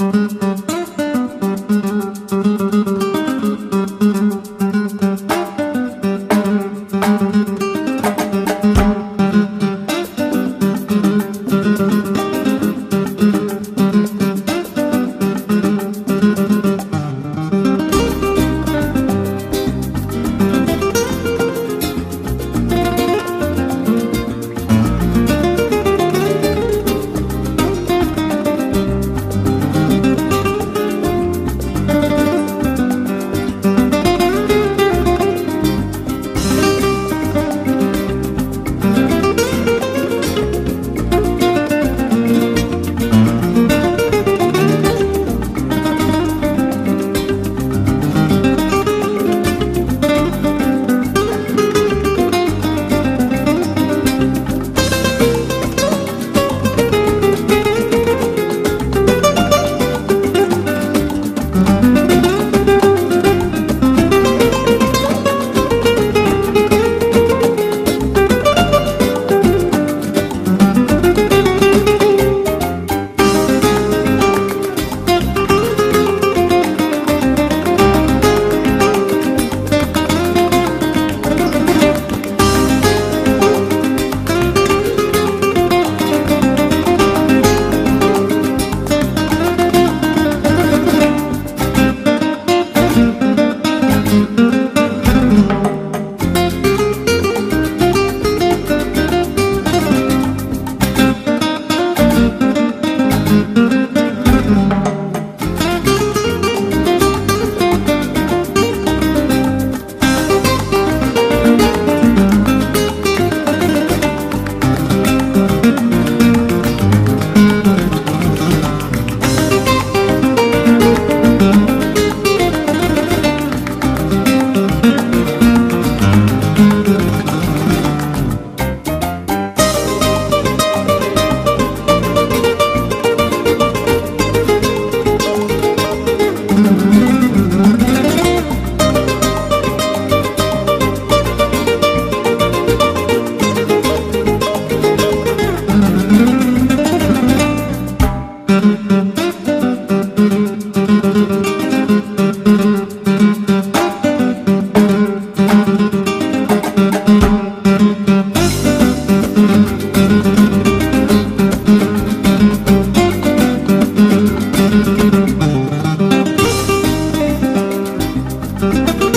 Música Música